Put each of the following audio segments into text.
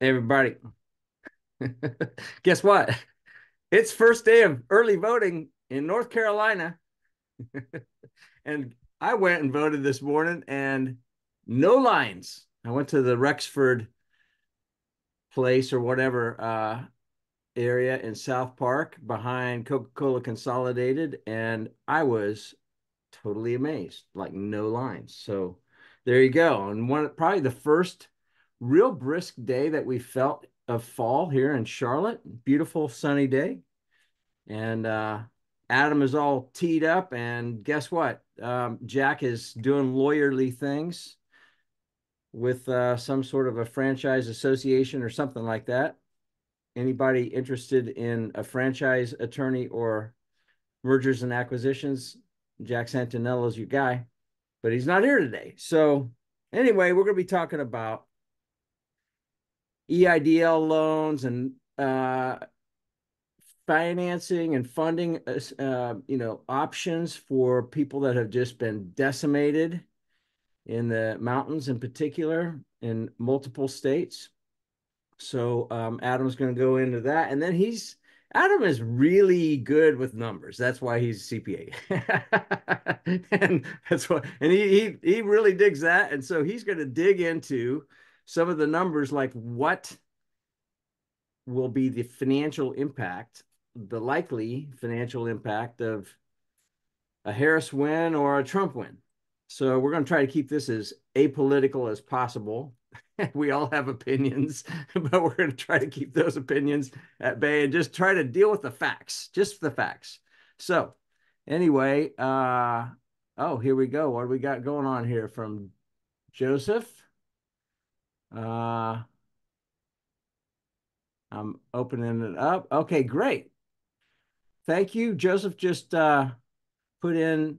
everybody. Guess what? It's first day of early voting in North Carolina. and I went and voted this morning and no lines. I went to the Rexford place or whatever uh, area in South Park behind Coca-Cola Consolidated and I was totally amazed, like no lines. So there you go. And one probably the first real brisk day that we felt of fall here in Charlotte. Beautiful sunny day. And uh, Adam is all teed up. And guess what? Um, Jack is doing lawyerly things with uh, some sort of a franchise association or something like that. Anybody interested in a franchise attorney or mergers and acquisitions? Jack Santinello is your guy, but he's not here today. So, anyway, we're going to be talking about EIDL loans and uh, financing and funding, uh, uh, you know, options for people that have just been decimated in the mountains, in particular, in multiple states. So um, Adam's going to go into that, and then he's Adam is really good with numbers. That's why he's CPA, and that's why, and he he he really digs that, and so he's going to dig into some of the numbers like what will be the financial impact, the likely financial impact of a Harris win or a Trump win. So we're going to try to keep this as apolitical as possible. we all have opinions, but we're going to try to keep those opinions at bay and just try to deal with the facts, just the facts. So anyway, uh, oh, here we go. What do we got going on here from Joseph? Uh, I'm opening it up. Okay, great. Thank you. Joseph just uh, put in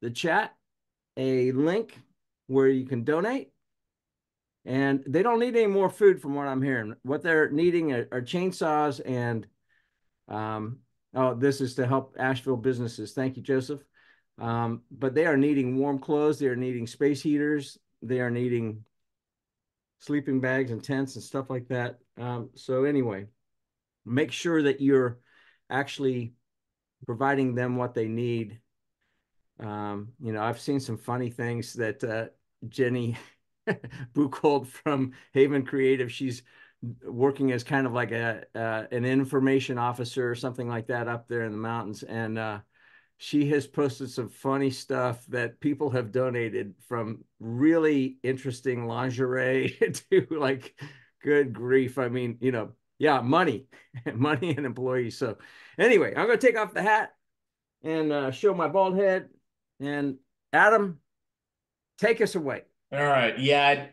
the chat a link where you can donate. And they don't need any more food from what I'm hearing. What they're needing are, are chainsaws and, um, oh, this is to help Asheville businesses. Thank you, Joseph. Um, but they are needing warm clothes. They are needing space heaters. They are needing sleeping bags and tents and stuff like that. Um, so anyway, make sure that you're actually providing them what they need. Um, you know, I've seen some funny things that uh, Jenny Buchholz from Haven Creative, she's working as kind of like a uh, an information officer or something like that up there in the mountains, and uh, she has posted some funny stuff that people have donated from really interesting lingerie to like good grief. I mean you know yeah money money and employees. So anyway i'm going to take off the hat and uh, show my bald head. And adam take us away. All right. Yeah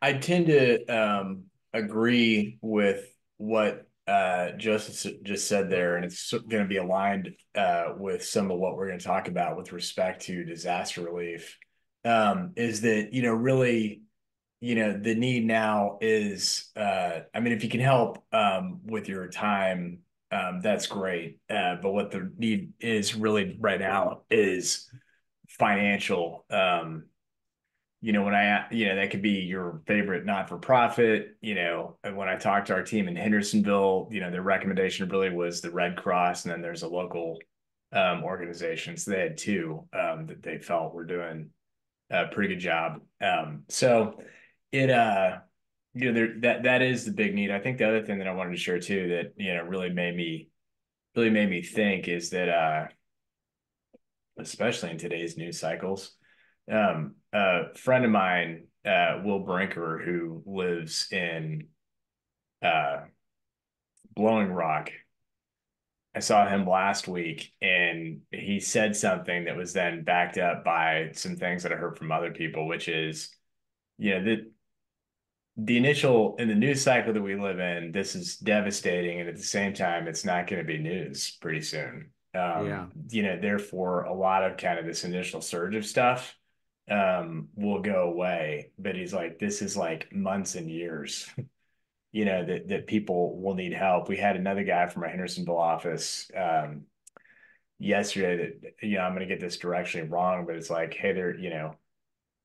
i, I tend to um, agree with what uh, Joseph just said there, and it's going to be aligned uh, with some of what we're going to talk about with respect to disaster relief, um, is that you know really, you know, the need now is, uh, I mean, if you can help um, with your time, um, that's great. Uh, but what the need is really right now is financial um, you know, when I, you know, that could be your favorite not for profit, you know, when I talked to our team in Hendersonville, you know, their recommendation really was the Red Cross. And then there's a local um, organization. So they had two um, that they felt were doing a pretty good job. Um, so it, uh, you know, there, that, that is the big need. I think the other thing that I wanted to share too, that, you know, really made me, really made me think is that, uh, especially in today's news cycles, um, a friend of mine, uh, Will Brinker, who lives in uh, Blowing Rock. I saw him last week and he said something that was then backed up by some things that I heard from other people, which is, you know, that the initial in the news cycle that we live in, this is devastating. And at the same time, it's not going to be news pretty soon. Um, yeah. You know, therefore, a lot of kind of this initial surge of stuff um, will go away. But he's like, this is like months and years, you know, that that people will need help. We had another guy from our Hendersonville office um, yesterday that, you know, I'm going to get this directionally wrong, but it's like, hey, there, you know,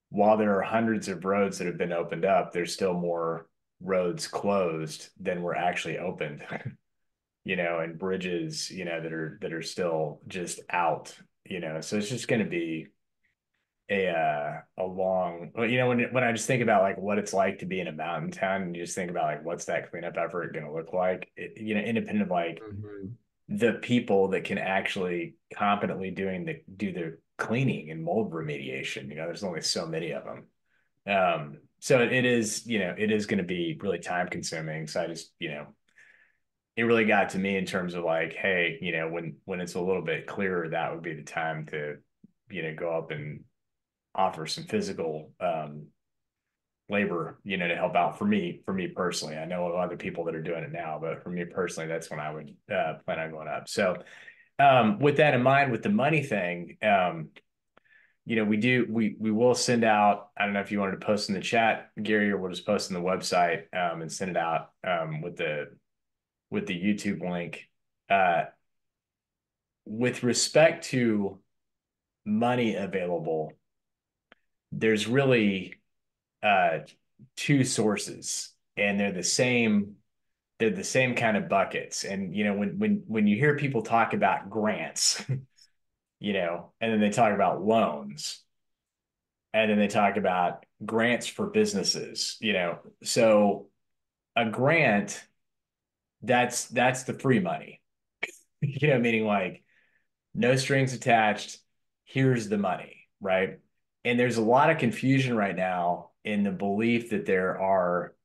while there are hundreds of roads that have been opened up, there's still more roads closed than were actually opened. you know, and bridges, you know, that are that are still just out, you know. So it's just going to be a uh, a long, you know, when when I just think about like what it's like to be in a mountain town, and you just think about like what's that cleanup effort going to look like, it, you know, independent of like mm-hmm. the people that can actually competently doing the do the cleaning and mold remediation. You know, there's only so many of them. Um, so it is, you know, it is going to be really time consuming. So I just, you know, it really got to me in terms of like, hey, you know, when when it's a little bit clearer, that would be the time to, you know, go up and offer some physical um, labor, you know, to help out for me, for me personally. I know other people that are doing it now, but for me personally, that's when I would uh, plan on going up. So, um, with that in mind, with the money thing, um, you know, we do we we will send out. I don't know if you wanted to post in the chat, Gary, or we'll just post in the website um, and send it out um, with the with the YouTube link. Uh, with respect to money available, there's really uh, two sources, and they're the same. They're the same kind of buckets. And you know, when when when you hear people talk about grants, you know, and then they talk about loans, and then they talk about grants for businesses, you know. So a grant that's that's the free money. you know, meaning like no strings attached. Here's the money, right? And there's a lot of confusion right now in the belief that there are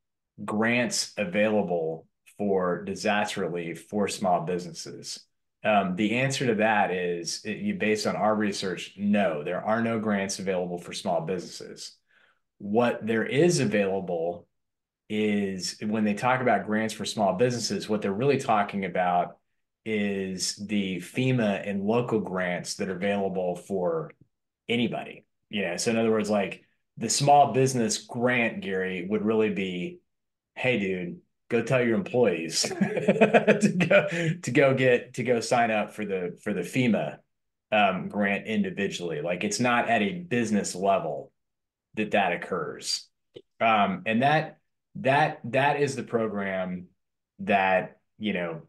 grants available for disaster relief for small businesses. Um, the answer to that is, you based on our research, no, there are no grants available for small businesses. What there is available is when they talk about grants for small businesses, what they're really talking about is the FEMA and local grants that are available for anybody. You know, so in other words, like the small business grant, Gary, would really be, hey, dude, go tell your employees to go to go get to go sign up for the for the FEMA um, grant individually. Like it's not at a business level that that occurs, um, and that that that is the program that you know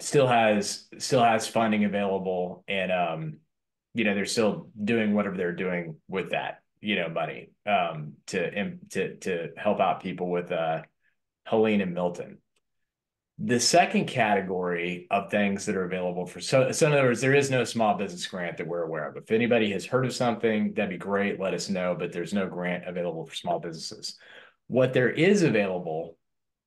still has still has funding available and um you know they're still doing whatever they're doing with that you know money um to to to help out people with uh Helene and Milton. The second category of things that are available for so, so in other words there is no small business grant that we're aware of. If anybody has heard of something that'd be great. Let us know but there's no grant available for small businesses. What there is available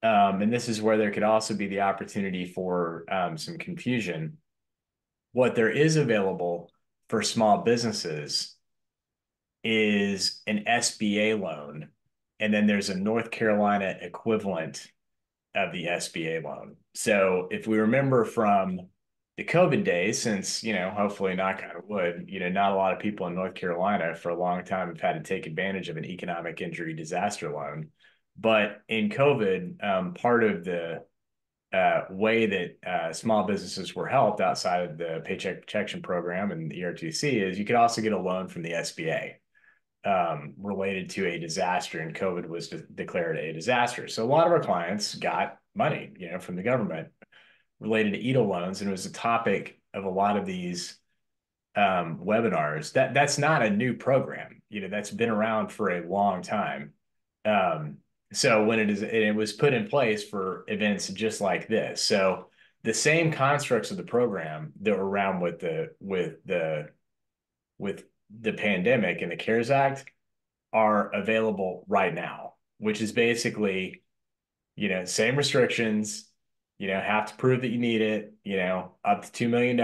um, and this is where there could also be the opportunity for um, some confusion. What there is available for small businesses is an SBA loan and then there's a North Carolina equivalent of the SBA loan. So if we remember from the COVID days, since, you know, hopefully knock on wood, you know, not a lot of people in North Carolina for a long time have had to take advantage of an economic injury disaster loan. But in COVID, um, part of the uh, way that uh, small businesses were helped outside of the Paycheck Protection Program and the ERTC is you could also get a loan from the SBA um, related to a disaster, and COVID was de- declared a disaster. So a lot of our clients got money, you know, from the government related to EIDL loans, and it was a topic of a lot of these um, webinars. That that's not a new program, you know, that's been around for a long time. Um, so when it is, it was put in place for events just like this. So the same constructs of the program that were around with the with the with the pandemic and the CARES Act are available right now, which is basically, you know, same restrictions, you know, have to prove that you need it, you know, up to $2 million,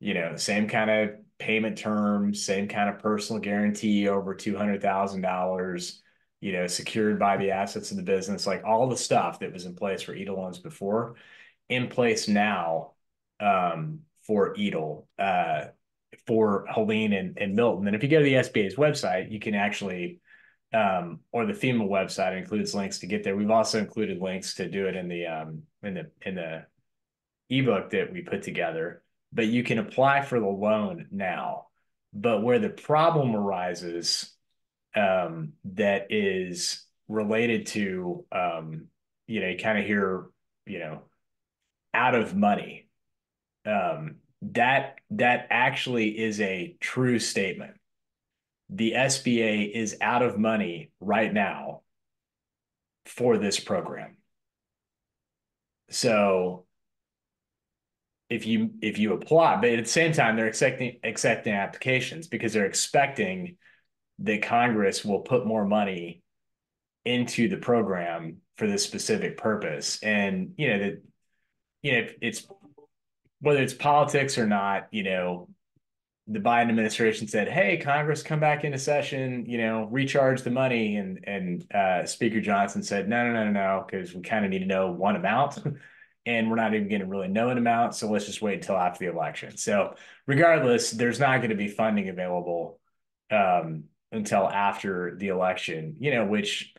you know, same kind of payment terms, same kind of personal guarantee over $200,000, you know, secured by the assets of the business, like all the stuff that was in place for EIDL loans before, in place now um, for EIDL. Uh, for Helene and, and Milton. And if you go to the SBA's website, you can actually, um, or the FEMA website includes links to get there. We've also included links to do it in the um, in the in the ebook that we put together. But you can apply for the loan now. But where the problem arises, um, that is related to, um, you know, kind of hear, you know, out of money. Um, that that actually is a true statement. The SBA is out of money right now for this program. So if you if you apply, but at the same time they're accepting accepting applications because they're expecting that Congress will put more money into the program for this specific purpose. And you know that you know it's whether it's politics or not, you know, the Biden administration said, "Hey, Congress, come back into session. You know, recharge the money." And and uh, Speaker Johnson said, "No, no, no, no, no, because we kind of need to know one amount, and we're not even going to really know an amount. So let's just wait until after the election." So regardless, there's not going to be funding available um, until after the election. You know, which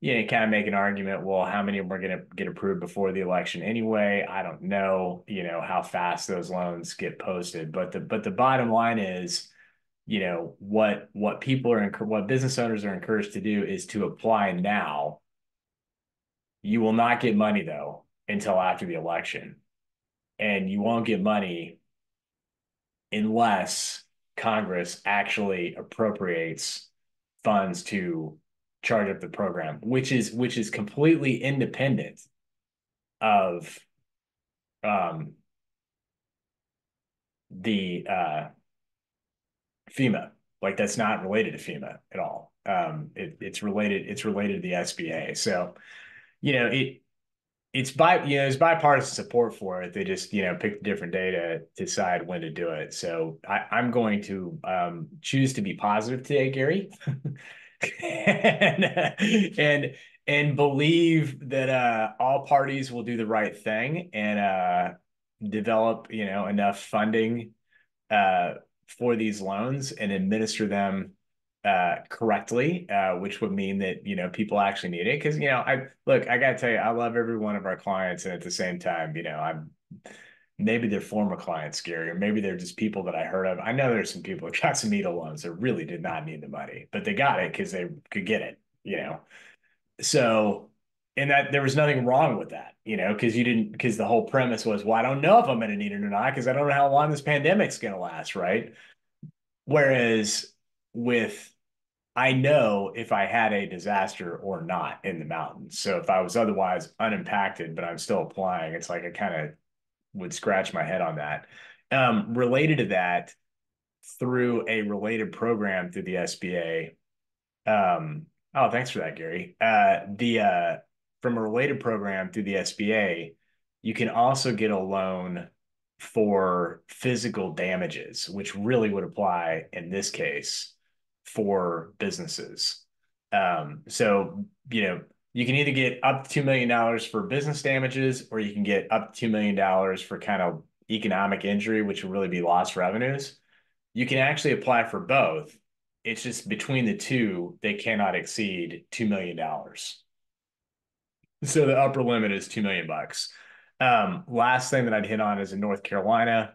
you know, kind of make an argument. Well, how many of them are going to get approved before the election anyway? I don't know. You know how fast those loans get posted, but the but the bottom line is, you know what what people are what business owners are encouraged to do is to apply now. You will not get money though until after the election, and you won't get money unless Congress actually appropriates funds to charge up the program, which is which is completely independent of um the uh FEMA. Like that's not related to FEMA at all. Um it, it's related it's related to the SBA. So, you know, it it's by you know there's bipartisan support for it. They just you know pick a different day to decide when to do it. So I, I'm going to um, choose to be positive today, Gary, and, and and believe that uh, all parties will do the right thing and uh, develop you know enough funding uh, for these loans and administer them uh, correctly, uh, which would mean that you know people actually need it. Because you know, I look, I gotta tell you, I love every one of our clients, and at the same time, you know, I'm maybe they're former clients, Gary, or maybe they're just people that I heard of. I know there's some people that got some EIDL loans that really did not need the money, but they got it because they could get it, you know. So, and that there was nothing wrong with that, you know, because you didn't, because the whole premise was, well, I don't know if I'm going to need it or not because I don't know how long this pandemic's going to last, right? Whereas with, I know if I had a disaster or not in the mountains. So if I was otherwise unimpacted, but I'm still applying, it's like I kind of would scratch my head on that. Um, related to that, through a related program through the SBA. Um, oh, thanks for that, Gary. Uh, the uh, from a related program through the SBA, you can also get a loan for physical damages, which really would apply in this case for businesses. Um, so you know you can either get up to $2 million for business damages or you can get up to $2 million for kind of economic injury, which would really be lost revenues. You can actually apply for both. It's just between the two, they cannot exceed $2 million. So the upper limit is 2 million bucks. Um, last thing that I'd hit on is in North Carolina,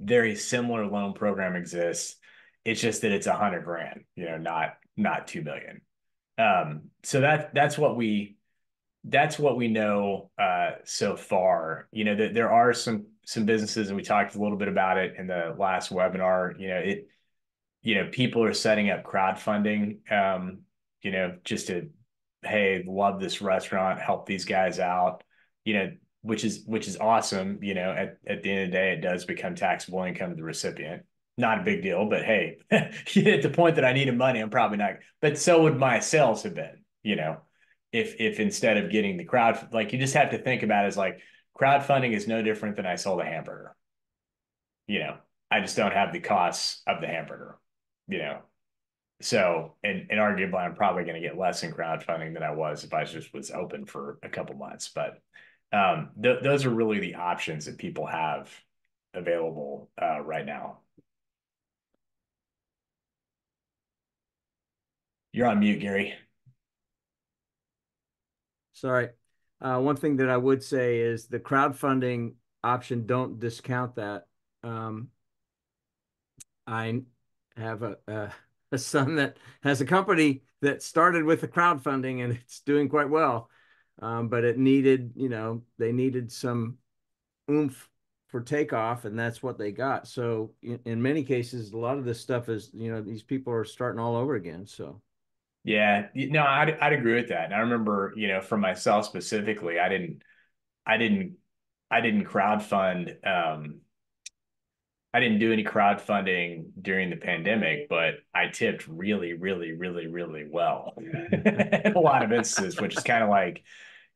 very similar loan program exists. It's just that it's a hundred grand, you know, not not two million. Um, so that that's what we that's what we know uh, so far. You know, that there are some some businesses, and we talked a little bit about it in the last webinar. You know, it you know people are setting up crowdfunding. Um, you know, just to hey, love this restaurant, help these guys out. You know, which is which is awesome. You know, at at the end of the day, it does become taxable income to the recipient not a big deal, but hey, at the point that I needed money, I'm probably not. But so would my sales have been, you know, if if instead of getting the crowd, like you just have to think about it as like crowdfunding is no different than I sold a hamburger. You know, I just don't have the costs of the hamburger, you know. So, and, and arguably, I'm probably going to get less in crowdfunding than I was if I just was open for a couple months. But um, th- those are really the options that people have available uh, right now. You're on mute, Gary. Sorry. Uh, one thing that I would say is the crowdfunding option, don't discount that. Um, I have a, a, a son that has a company that started with the crowdfunding and it's doing quite well. Um, but it needed, you know, they needed some oomph for takeoff, and that's what they got. So in, in many cases, a lot of this stuff is, you know, these people are starting all over again. So. Yeah, no, I'd, I'd agree with that. And I remember, you know, for myself specifically, I didn't, I didn't, I didn't crowdfund. Um, I didn't do any crowdfunding during the pandemic, but I tipped really, really, really, really well in a lot of instances, which is kind of like,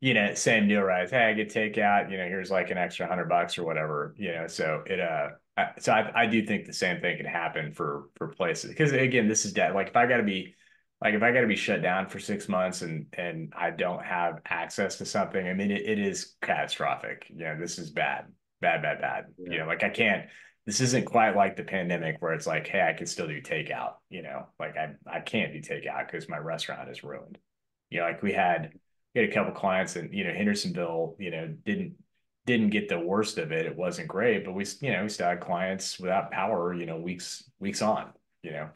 you know, same deal, right? Hey, I get takeout, you know, here's like an extra hundred bucks or whatever, you know, so it, uh, so I, I do think the same thing can happen for, for places. Cause again, this is debt. Like if I got to be, like if I got to be shut down for six months and, and I don't have access to something, I mean, it, it is catastrophic. You know, this is bad, bad, bad, bad. Yeah. You know, like I can't, this isn't quite like the pandemic where it's like, hey, I can still do takeout. You know, like I I can't do takeout because my restaurant is ruined. You know, like we had we had a couple clients and you know Hendersonville, you know, didn't didn't get the worst of it. It wasn't great, but we you know we still had clients without power. You know, weeks weeks on. You know.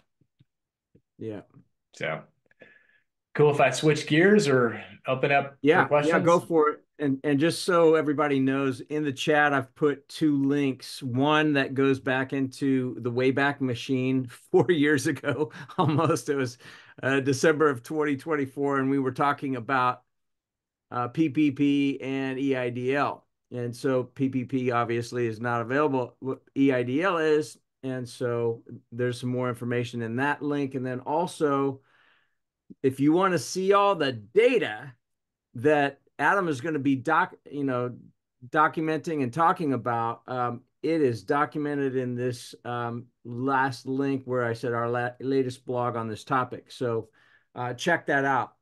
Yeah. So cool. If I switch gears or open up yeah yeah go for it. And and just so everybody knows in the chat i've put two links. One that goes back into the wayback machine four years ago almost. It was uh, december of 2024 and we were talking about uh, ppp and eidl and so ppp obviously is not available. What eidl is and so there's some more information in that link. And then also if you want to see all the data that Adam is going to be doc, you know, documenting and talking about. Um, it is documented in this um, last link where I said our la latest blog on this topic. So uh, check that out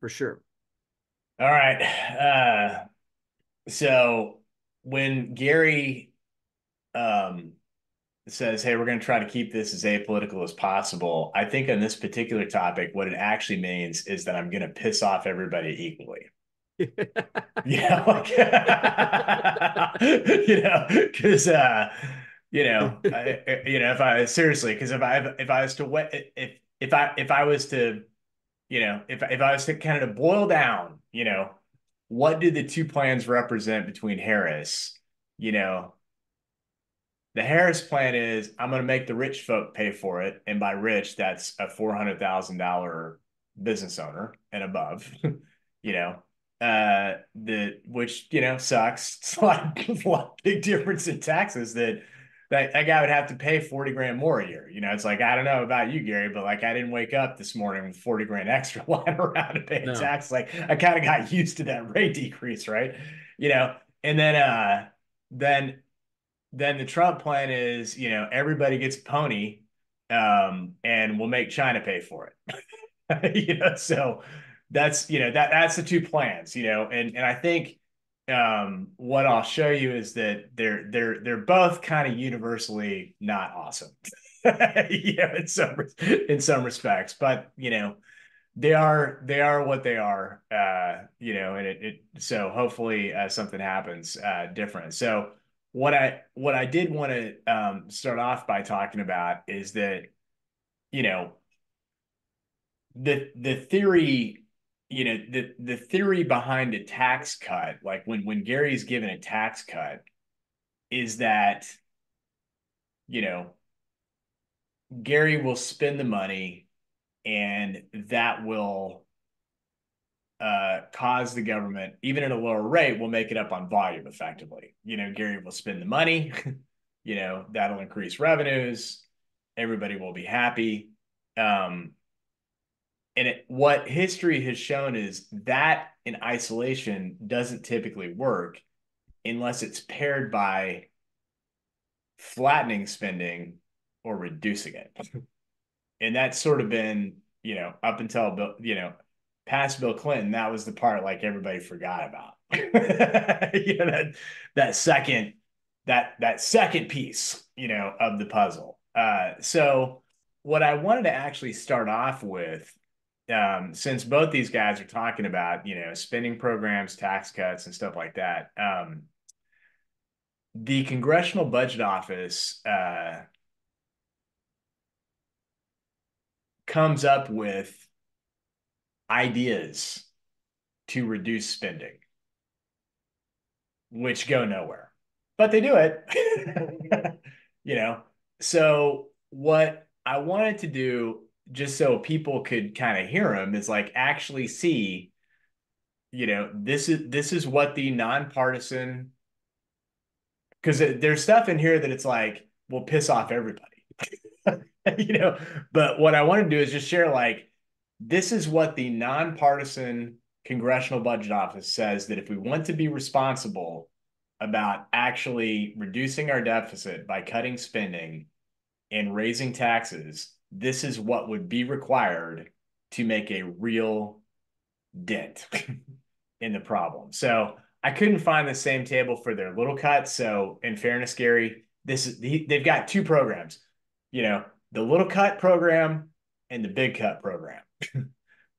for sure. All right. Uh, so when Gary um, says, "Hey, we're going to try to keep this as apolitical as possible," I think on this particular topic, what it actually means is that I'm going to piss off everybody equally yeah, like you know, because uh, you know, I, you know, if I seriously, because if I if I was to what if if I if I was to, you know, if if I was to kind of boil down, you know, what do the two plans represent between Harris? You know, the Harris plan is I'm going to make the rich folk pay for it, and by rich, that's a four hundred thousand dollar business owner and above. you know, uh, the which you know sucks. It's a like a big difference in taxes that that that guy would have to pay forty grand more a year. You know, it's like I don't know about you, Gary, but like I didn't wake up this morning with forty grand extra lying around to pay no. tax. Like I kind of got used to that rate decrease, right? You know, and then uh then then the Trump plan is you know everybody gets a pony, um, and we'll make China pay for it. you know, so that's you know that that's the two plans you know and and i think um what i'll show you is that they're they're they're both kind of universally not awesome yeah in some in some respects but you know they are they are what they are uh you know and it, it so hopefully uh, something happens uh different so what i what i did want to um start off by talking about is that you know the the theory you know the the theory behind a tax cut like when when gary's given a tax cut is that you know gary will spend the money and that will uh, cause the government even at a lower rate will make it up on volume effectively you know gary will spend the money you know that'll increase revenues everybody will be happy um, and it, what history has shown is that in isolation doesn't typically work unless it's paired by flattening spending or reducing it. and that's sort of been, you know, up until you know, past Bill Clinton, that was the part like everybody forgot about. you know, that that second that that second piece, you know, of the puzzle. Uh, so what I wanted to actually start off with um, since both these guys are talking about you know spending programs, tax cuts, and stuff like that, um, the Congressional Budget Office uh, comes up with ideas to reduce spending, which go nowhere, but they do it. you know, so what I wanted to do, just so people could kind of hear them, is like actually see, you know, this is this is what the nonpartisan, because there's stuff in here that it's like will piss off everybody. you know, but what I want to do is just share like this is what the nonpartisan Congressional Budget Office says that if we want to be responsible about actually reducing our deficit by cutting spending and raising taxes, this is what would be required to make a real dent in the problem. So I couldn't find the same table for their little cut. So in fairness, Gary, this is they've got two programs, you know, the little cut program and the big cut program.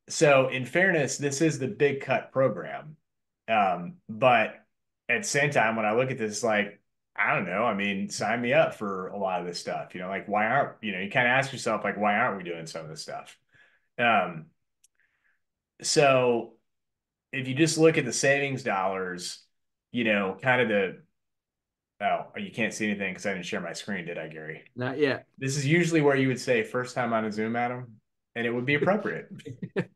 So in fairness, this is the big cut program. Um, but at the same time, when I look at this, like, I don't know. I mean, sign me up for a lot of this stuff. You know, like why aren't you know, you kind of ask yourself, like, why aren't we doing some of this stuff? Um, so if you just look at the savings dollars, you know, kind of the oh, you can't see anything because I didn't share my screen, did I, Gary? Not yet. This is usually where you would say first time on a Zoom, Adam, and it would be appropriate. okay.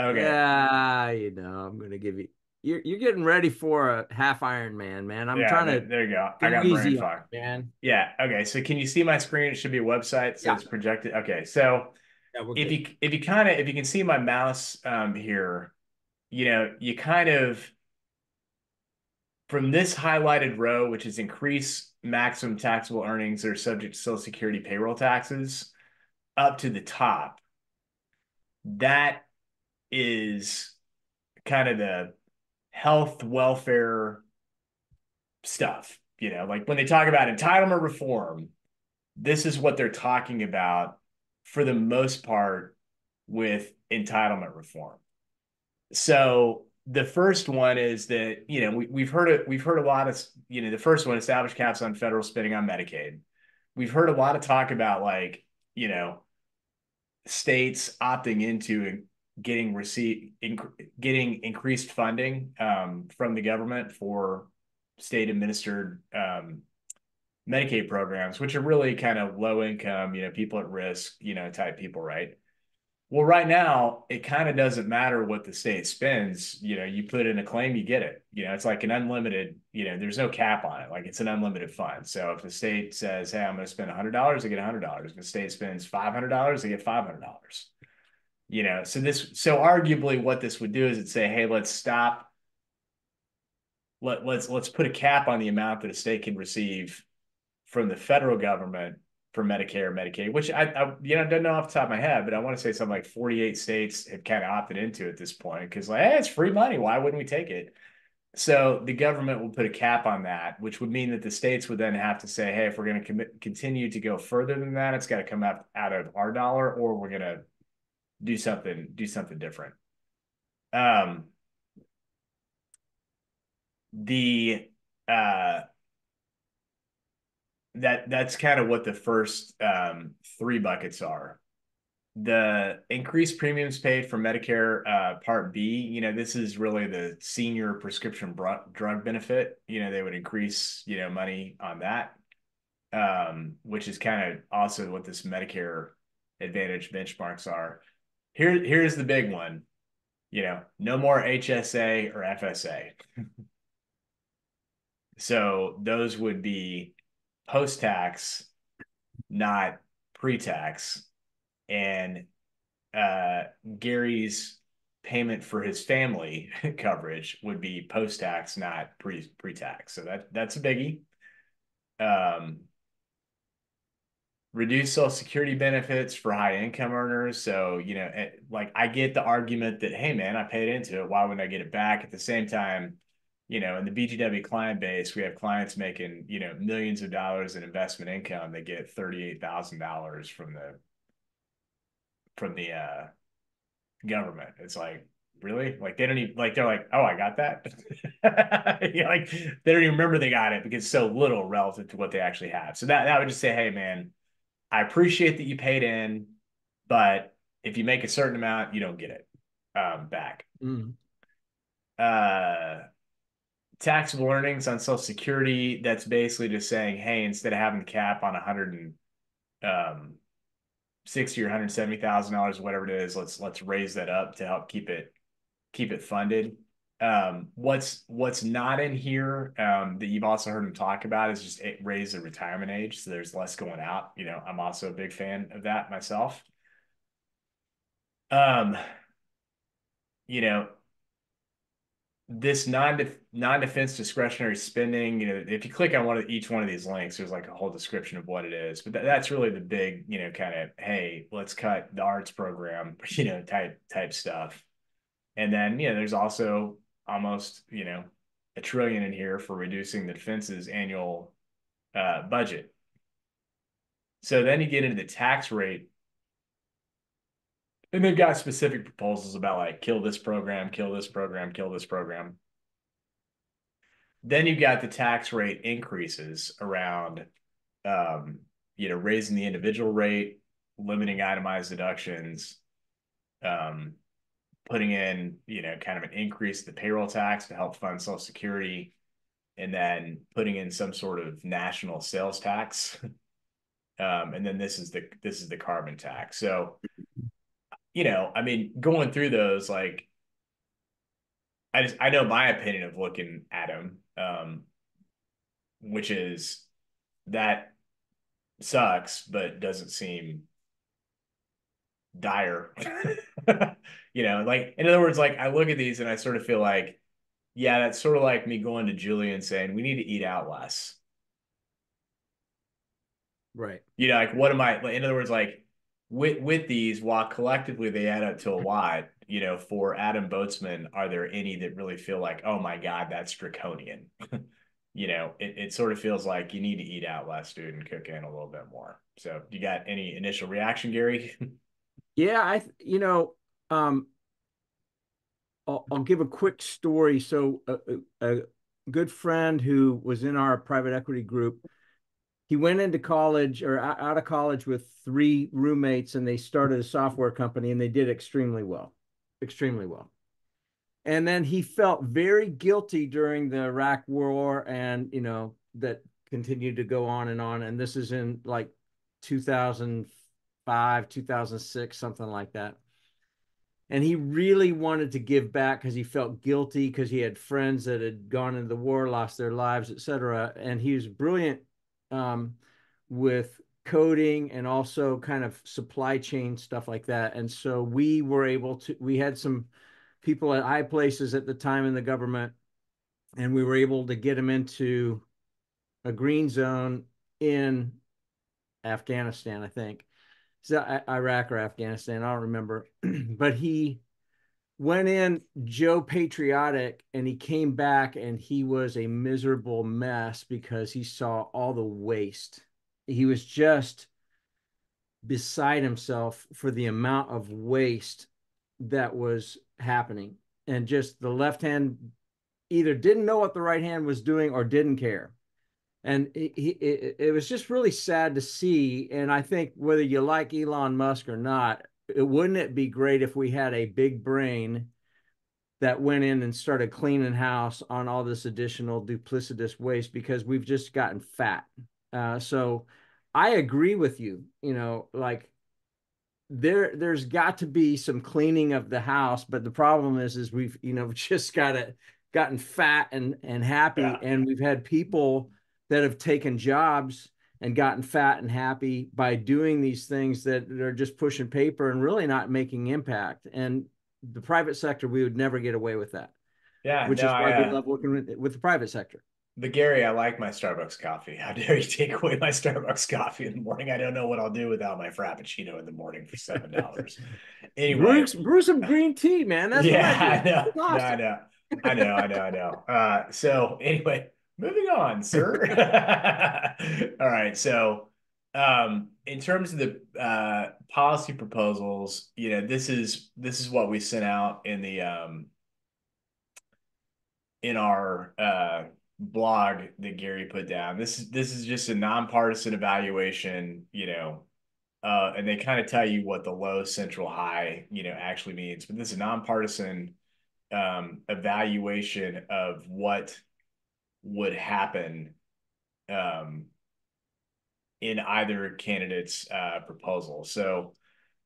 Yeah, you know, I'm gonna give you you're you're getting ready for a half Ironman, man. I'm yeah, trying to. There you go. I got brain fog, man. Yeah. Okay. So can you see my screen? It should be a website. So yeah. it's projected. Okay. So yeah, if good. you if you kind of if you can see my mouse um, here, you know, you kind of from this highlighted row, which is increase maximum taxable earnings that are subject to Social Security payroll taxes, up to the top. That is kind of the health welfare stuff. You know, like when they talk about entitlement reform, this is what they're talking about for the most part with entitlement reform. So the first one is that you know we, we've heard it we've heard a lot of you know the first one establish caps on federal spending on medicaid we've heard a lot of talk about like you know states opting into and getting receipt inc- getting increased funding um, from the government for state administered um, Medicaid programs, which are really kind of low income, you know, people at risk, you know, type people, right? Well, right now, it kind of doesn't matter what the state spends. You know, you put in a claim, you get it. You know, it's like an unlimited, you know, there's no cap on it. Like it's an unlimited fund. So if the state says, hey, I'm going to spend $100, I get $100. If the state spends $500, they get $500 you know so this so arguably what this would do is it say hey let's stop let, let's let's put a cap on the amount that a state can receive from the federal government for Medicare, Medicaid, which I, I, you know don't know off the top of my head, but I want to say something like 48 states have kind of opted into at this point because like, hey, it's free money. Why wouldn't we take it? So the government will put a cap on that, which would mean that the states would then have to say, hey, if we're going to commit, continue to go further than that, it's got to come out out of our dollar, or we're going to do something do something different um the uh that that's kind of what the first um three buckets are the increased premiums paid for medicare uh part b you know this is really the senior prescription drug benefit you know they would increase you know money on that um which is kind of also what this medicare advantage benchmarks are here, here's the big one. You know, no more HSA or FSA. so those would be post tax, not pre tax. And uh, Gary's payment for his family coverage would be post tax, not pre pre tax. So that that's a biggie. Um, reduce social security benefits for high income earners. So, you know, eh, like I get the argument that, hey, man, I paid into it. Why wouldn't I get it back? At the same time, you know, in the BGW client base, we have clients making, you know, millions of dollars in investment income. They get $38,000 from the, from the, uh, government. It's like, really? Like they don't even like they're like, oh, I got that. yeah, like they don't even remember they got it because so little relative to what they actually have. So that that would just say, hey man, I appreciate that you paid in, but if you make a certain amount, you don't get it um, back. Mm. Uh, taxable earnings on Social Security. That's basically just saying, hey, instead of having the cap on a hundred and um, sixty or hundred seventy thousand dollars, whatever it is, let's let's raise that up to help keep it keep it funded. Um, what's what's not in here um, that you've also heard him talk about is just raise the retirement age, so there's less going out. You know, I'm also a big fan of that myself. Um, you know, this non non defense discretionary spending. You know, if you click on one of each one of these links, there's like a whole description of what it is. But th that's really the big, you know, kind of hey, let's cut the arts program, you know, type type stuff. And then, you know, there's also almost, you know, a trillion in here for reducing the defense's annual uh, budget. So then you get into the tax rate. And they've got specific proposals about like kill this program, kill this program, kill this program. Then you've got the tax rate increases around, um, you know, raising the individual rate, limiting itemized deductions, um, putting in, you know, kind of an increase the payroll tax to help fund Social Security, and then putting in some sort of national sales tax. um, and then this is the this is the carbon tax. So, you know, I mean, going through those, like, I just I know my opinion of looking at them, um, which is that sucks, but doesn't seem dire. you know, like in other words, like I look at these and I sort of feel like, yeah, that's sort of like me going to Julian saying we need to eat out less. Right. You know, like what am I? In other words, like with with these, while collectively they add up to a lot, you know, for Adam Boatsman, are there any that really feel like, oh my God, that's draconian? you know, it, it sort of feels like you need to eat out less, dude, and cook in a little bit more. So, you got any initial reaction, Gary? Yeah, I you know, um, I'll, I'll give a quick story. So a, a, a good friend who was in our private equity group, he went into college or out of college with three roommates, and they started a software company, and they did extremely well, extremely well. And then he felt very guilty during the Iraq War, and you know that continued to go on and on. And this is in like 2005, 2006, something like that. And he really wanted to give back because he felt guilty because he had friends that had gone into the war, lost their lives, etc. And he was brilliant um, with coding and also kind of supply chain stuff like that. And so we were able to, we had some people at high places at the time in the government, and we were able to get him into a green zone in Afghanistan, I think. So Iraq or Afghanistan, I don't remember, but he went in Joe patriotic and he came back and he was a miserable mess because he saw all the waste. He was just beside himself for the amount of waste that was happening. And just the left hand either didn't know what the right hand was doing or didn't care and it, it was just really sad to see. And I think whether you like Elon Musk or not, it, wouldn't it be great if we had a big brain that went in and started cleaning house on all this additional duplicitous waste because we've just gotten fat. Uh, so I agree with you. You know, like there there's got to be some cleaning of the house, but the problem is is we've you know just got it gotten fat and and happy, yeah. and we've had people that have taken jobs and gotten fat and happy by doing these things that are just pushing paper and really not making impact. And the private sector, we would never get away with that. Yeah, which no, is why I, uh, we love working with, with the private sector. But Gary, I like my Starbucks coffee. How dare you take away my Starbucks coffee in the morning? I don't know what I'll do without my Frappuccino in the morning for seven dollars. anyway, brew, brew some green tea, man. That's yeah, I, I, know. Awesome. No, I know. I know. I know. I know. Uh, so anyway, moving on, sir. All right. So, um, in terms of the uh, policy proposals, you know, this is this is what we sent out in the um, in our uh, blog that Gary put down. This is this is just a nonpartisan evaluation. You know, uh, and they kind of tell you what the low central high you know actually means. But this is a nonpartisan um, evaluation of what would happen um, in either candidate's uh, proposal. So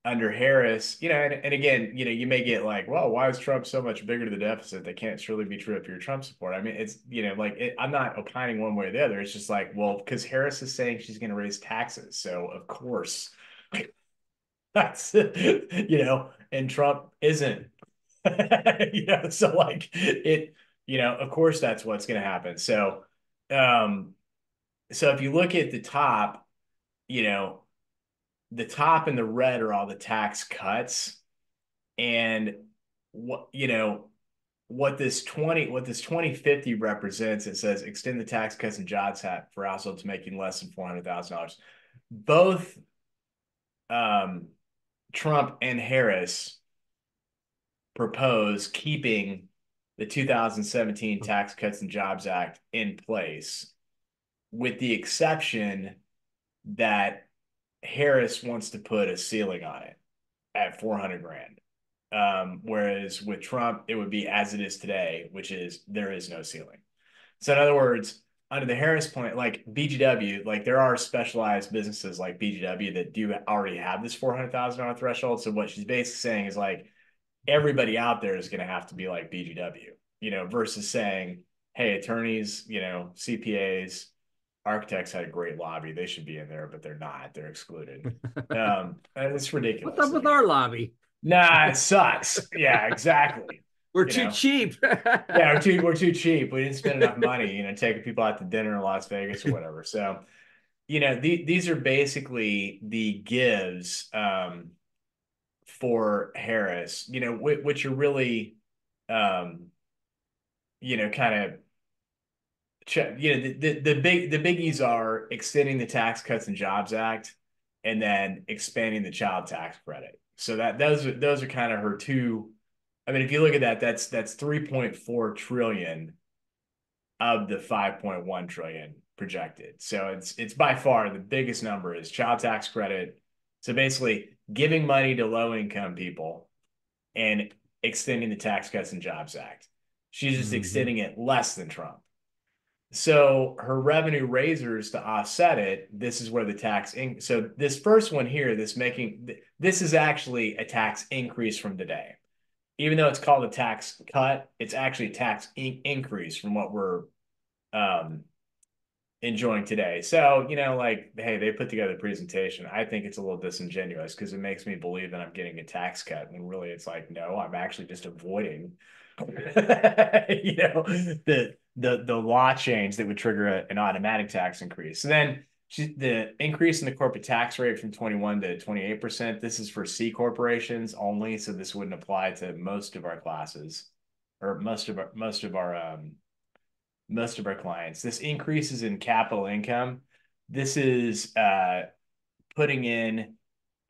under Harris, you know, and, and again, you know, you may get like, well, why is Trump so much bigger to the deficit? That can't surely be true if you're Trump support. I mean, it's, you know, like it, I'm not opining one way or the other. It's just like, well, because Harris is saying she's going to raise taxes. So of course, that's, you know, and Trump isn't, you know, so like it, you know, of course that's what's going to happen. So, um, so if you look at the top, you know, the top and the red are all the tax cuts. And what, you know, what this 20 what this 2050 represents it says extend the tax cuts and jobs act for households making less than $400,000 both um, Trump and Harris propose keeping the 2017 Tax Cuts and Jobs Act in place with the exception that Harris wants to put a ceiling on it at 400 grand. Um, whereas with Trump, it would be as it is today, which is there is no ceiling. So, in other words, under the Harris plan, like BGW, like there are specialized businesses like BGW that do already have this $400,000 threshold. So, what she's basically saying is like everybody out there is going to have to be like BGW, you know, versus saying, hey, attorneys, you know, CPAs, architects had a great lobby. They should be in there, but they're not. They're excluded. um, it's ridiculous. What's up with our lobby? Nah, it sucks. yeah, exactly. We're you too know? cheap. yeah, we're too we're too cheap. We didn't spend enough money, you know, taking people out to dinner in Las Vegas or whatever. So, you know, the, these are basically the gives um, for Harris. You know, which are really, um, you know, kind of you know the, the, the big the biggies are extending the Tax Cuts and Jobs Act and then expanding the child tax credit. So that those are those are kind of her two. I mean, if you look at that, that's that's three point four trillion of the five point one trillion projected. So it's it's by far the biggest number is child tax credit. So basically, giving money to low income people and extending the Tax Cuts and Jobs Act. She's just mm-hmm. extending it less than Trump. So her revenue raisers to offset it, this is where the tax. In, so this first one here, this making this is actually a tax increase from today, even though it's called a tax cut. It's actually a tax in, increase from what we're um, enjoying today. So you know, like, hey, they put together a presentation. I think it's a little disingenuous because it makes me believe that I'm getting a tax cut when really it's like, no, I'm actually just avoiding. you know the the the law change that would trigger a, an automatic tax increase. And then the increase in the corporate tax rate from 21 to 28 percent. This is for C corporations only, so this wouldn't apply to most of our classes or most of our most of our um, most of our clients. This increases in capital income. This is uh, putting in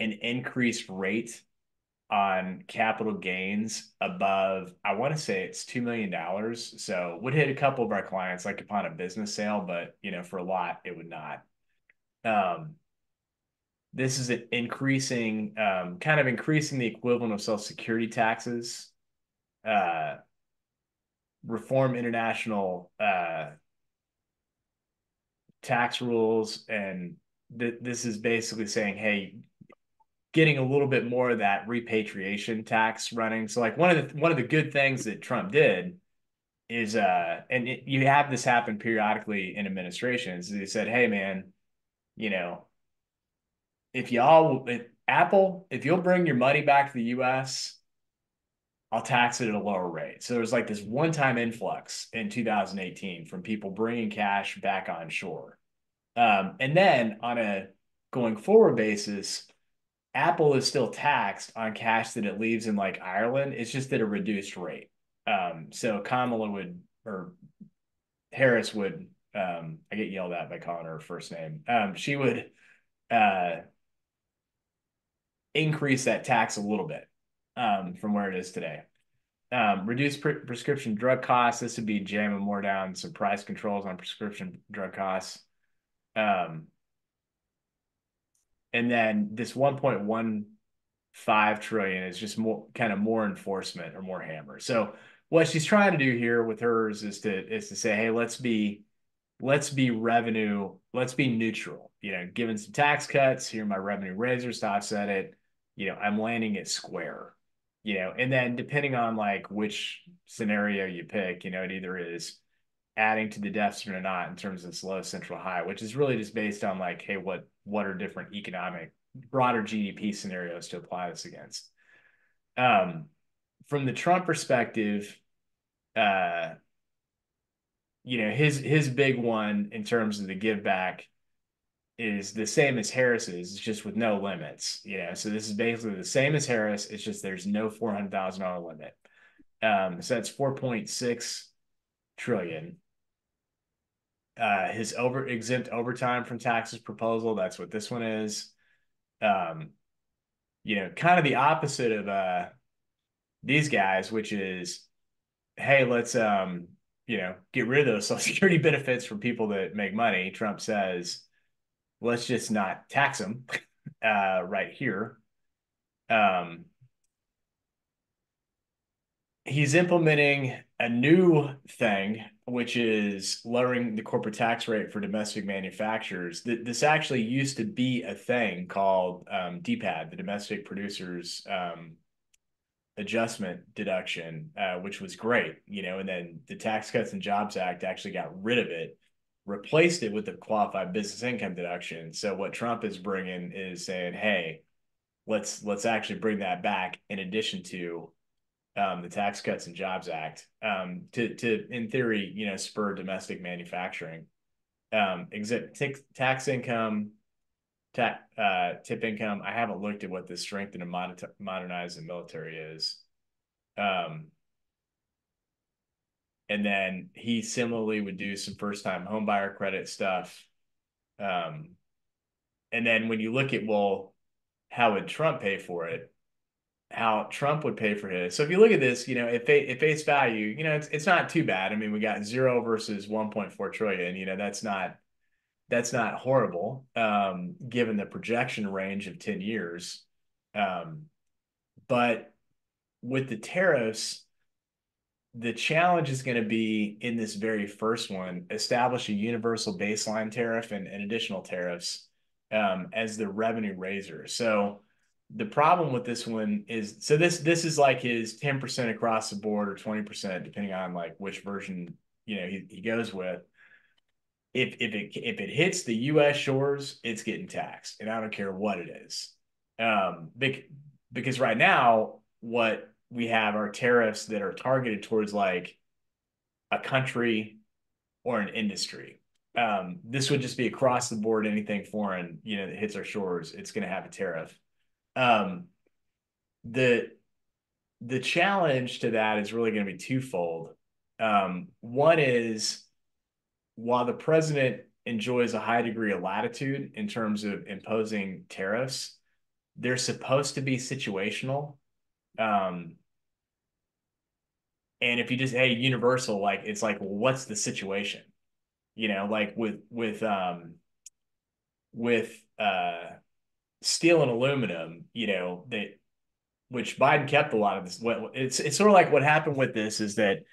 an increased rate on capital gains above, I want to say it's $2 million. So would hit a couple of our clients like upon a business sale, but you know, for a lot, it would not. Um, this is an increasing, um, kind of increasing the equivalent of social security taxes, uh, reform international, uh, tax rules. And th- this is basically saying, Hey, getting a little bit more of that repatriation tax running. So like one of the one of the good things that Trump did is uh and it, you have this happen periodically in administrations. They said, "Hey man, you know, if y'all if Apple, if you'll bring your money back to the US, I'll tax it at a lower rate." So there was like this one-time influx in 2018 from people bringing cash back on shore. Um, and then on a going forward basis, Apple is still taxed on cash that it leaves in like Ireland. It's just at a reduced rate. Um, so Kamala would or Harris would um, I get yelled at by calling her first name. Um, she would uh, increase that tax a little bit um, from where it is today. Um, reduce pre- prescription drug costs. This would be jamming more down some price controls on prescription drug costs. Um, and then this 1.15 trillion is just more kind of more enforcement or more hammer. So what she's trying to do here with hers is to is to say, hey, let's be let's be revenue, let's be neutral. You know, given some tax cuts, here my revenue raisers to offset it. You know, I'm landing it square. You know, and then depending on like which scenario you pick, you know, it either is adding to the deficit or not in terms of this low central high, which is really just based on like, hey, what what are different economic broader GDP scenarios to apply this against? Um, from the Trump perspective, uh, you know, his his big one in terms of the give back is the same as Harris's, just with no limits. You know, so this is basically the same as Harris. It's just there's no four hundred thousand dollar limit. Um, so that's four point six trillion. Uh, his over exempt overtime from taxes proposal. That's what this one is. Um, you know, kind of the opposite of uh these guys, which is, hey, let's um, you know, get rid of those social security benefits for people that make money. Trump says, let's just not tax them uh, right here. Um, he's implementing a new thing, which is lowering the corporate tax rate for domestic manufacturers. This actually used to be a thing called um, DPAD, the Domestic Producers um, Adjustment Deduction, uh, which was great, you know. And then the Tax Cuts and Jobs Act actually got rid of it, replaced it with the Qualified Business Income Deduction. So what Trump is bringing is saying, hey, let's let's actually bring that back in addition to um, the Tax Cuts and Jobs Act um, to to in theory, you know, spur domestic manufacturing. Um, exit tax income, uh, tip income. I haven't looked at what the strengthen and moder- modernize the military is. Um, and then he similarly would do some first time home buyer credit stuff. Um, and then when you look at well, how would Trump pay for it? how Trump would pay for his. So if you look at this, you know, if at face value, you know, it's it's not too bad. I mean, we got zero versus 1.4 trillion. You know, that's not that's not horrible, um, given the projection range of 10 years. Um, but with the tariffs, the challenge is going to be in this very first one, establish a universal baseline tariff and, and additional tariffs um, as the revenue raiser. So the problem with this one is so this this is like his 10% across the board or 20% depending on like which version you know he, he goes with if if it if it hits the US shores it's getting taxed and I don't care what it is um because right now what we have our tariffs that are targeted towards like a country or an industry um this would just be across the board anything foreign you know that hits our shores it's going to have a tariff um, the the challenge to that is really going to be twofold. Um, one is while the president enjoys a high degree of latitude in terms of imposing tariffs, they're supposed to be situational. Um, and if you just hey universal, like it's like, what's the situation? You know, like with with um with uh steel and aluminum, you know, that which Biden kept a lot of this. What it's it's sort of like what happened with this is that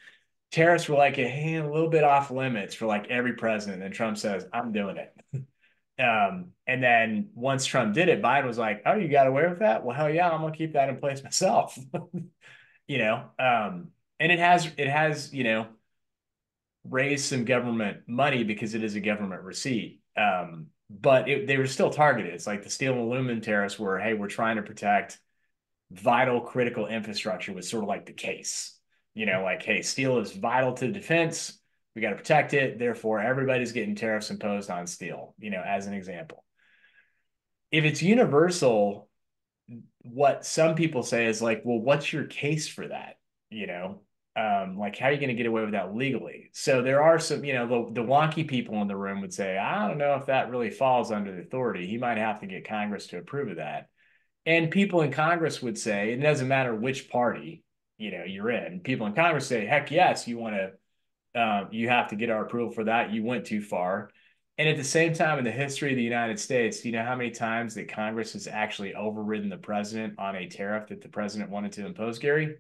tariffs were like a, hey, a little bit off limits for like every president, and Trump says, "I'm doing it." um, and then once Trump did it, Biden was like, "Oh, you got away with that? Well, hell yeah, I'm gonna keep that in place myself." you know, um, and it has it has you know raised some government money because it is a government receipt. Um, but it, they were still targeted. It's like the steel and aluminum tariffs were, hey, we're trying to protect vital critical infrastructure was sort of like the case. You know, like, hey, steel is vital to defense. We got to protect it. Therefore, everybody's getting tariffs imposed on steel, you know, as an example. If it's universal, what some people say is like, well, what's your case for that? You know, um, like how are you going to get away with that legally? So there are some, you know, the, the wonky people in the room would say, I don't know if that really falls under the authority. He might have to get Congress to approve of that. And people in Congress would say, it doesn't matter which party, you know, you're in. People in Congress say, heck yes, you want to, um, you have to get our approval for that. You went too far. And at the same time, in the history of the United States, you know how many times that Congress has actually overridden the president on a tariff that the president wanted to impose, Gary?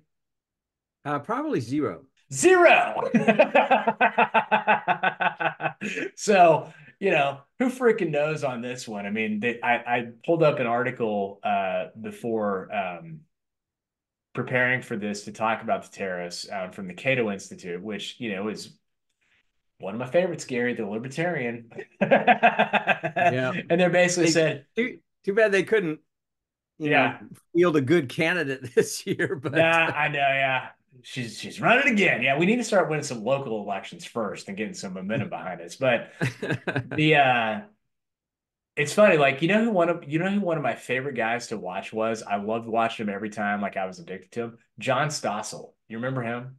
Uh, probably zero. Zero. so, you know, who freaking knows on this one? I mean, they, I, I pulled up an article uh, before um, preparing for this to talk about the tariffs um, from the Cato Institute, which, you know, is one of my favorites, Gary, the libertarian. yeah. And they're basically they, said, too, too bad they couldn't, yeah, know, field a good candidate this year. But nah, I know, yeah. She's she's running again. Yeah, we need to start winning some local elections first and getting some momentum behind us. But the uh it's funny, like you know who one of you know who one of my favorite guys to watch was? I loved watching him every time, like I was addicted to him. John Stossel. You remember him?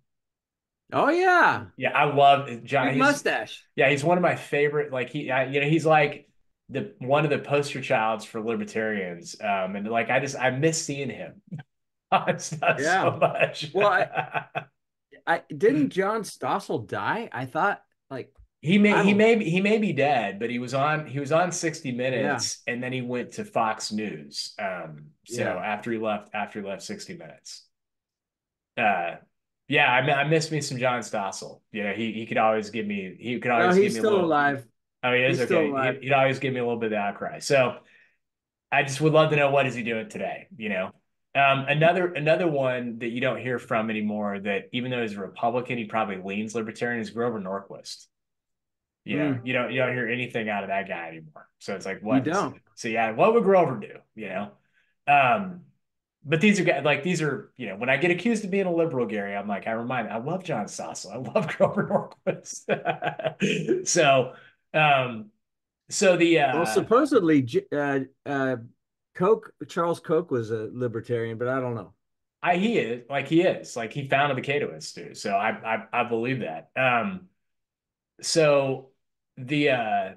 Oh yeah, yeah. I love John. mustache. Yeah, he's one of my favorite. Like he, I, you know, he's like the one of the poster childs for libertarians. Um, and like I just I miss seeing him. yeah. so much. well, I, I didn't John Stossel die. I thought like he may he may be, he may be dead, but he was on he was on 60 Minutes, yeah. and then he went to Fox News. Um, so yeah. after he left after he left 60 Minutes. Uh, yeah, I, I miss me some John Stossel. You know, he he could always give me he could always. No, he's still little, alive. Oh, he is he's okay. He, would always give me a little bit of the outcry. So, I just would love to know what is he doing today. You know, um, another another one that you don't hear from anymore. That even though he's a Republican, he probably leans libertarian is Grover Norquist. You know, mm. you don't you don't hear anything out of that guy anymore. So it's like what? You don't. So yeah, what would Grover do? You know. Um, but these are like these are you know when I get accused of being a liberal, Gary, I'm like I remind I love John Stossel, I love Grover Norquist. so, um, so the uh, well supposedly uh, uh, Koch Charles Koch was a libertarian, but I don't know. I he is like he is like he founded the Cato Institute, so I I, I believe that. Um, so the uh,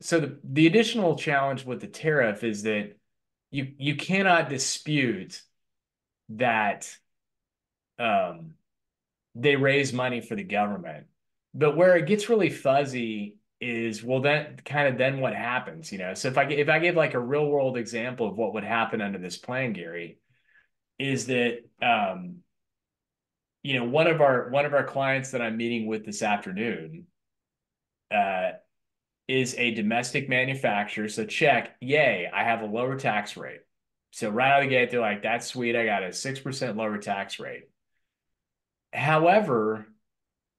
so the the additional challenge with the tariff is that you you cannot dispute that um, they raise money for the government. But where it gets really fuzzy is well then kind of then what happens, you know? So if I if I give like a real world example of what would happen under this plan, Gary, is that um, you know one of our one of our clients that I'm meeting with this afternoon uh, is a domestic manufacturer. So check, yay, I have a lower tax rate. So right out of the gate, they're like, that's sweet. I got a 6% lower tax rate. However,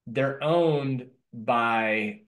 they're owned by